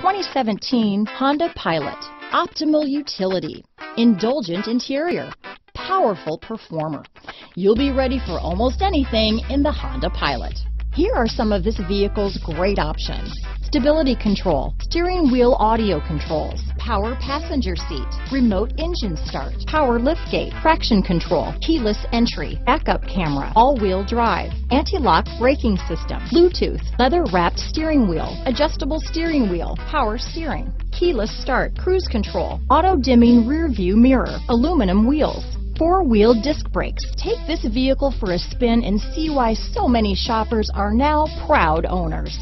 2017 Honda Pilot. Optimal utility, indulgent interior, powerful performer. You'll be ready for almost anything in the Honda Pilot. Here are some of this vehicle's great options. Stability control, steering wheel audio controls, power passenger seat, remote engine start, power liftgate, traction control, keyless entry, backup camera, all-wheel drive, anti-lock braking system, Bluetooth, leather wrapped steering wheel, adjustable steering wheel, power steering, keyless start, cruise control, auto dimming rear view mirror, aluminum wheels, four-wheel disc brakes. Take this vehicle for a spin and see why so many shoppers are now proud owners.